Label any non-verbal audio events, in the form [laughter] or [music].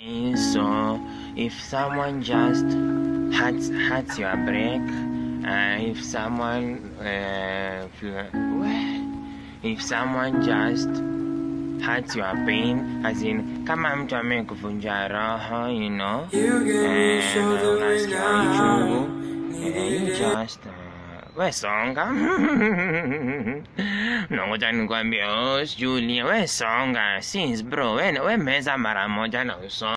So if someone just hurts hurts your break, uh, if someone uh, if someone just hurts your pain, as in kama mtu amekuvunja roho, you know, na unasikia uchungu, you just uh, we songa [laughs] nangoja nikwambie, oh, Julia, we songa sis bro, we, we meza mara moja na usonga.